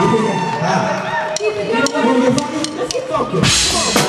Yeah. Let's get funky.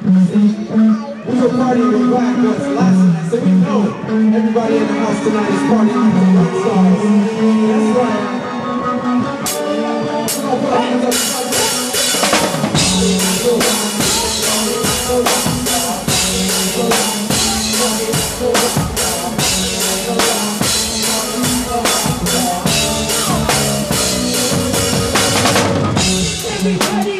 We were partying with Black Guts last night, so we know everybody in the house tonight is partying with the Black Stars. That's right. Everybody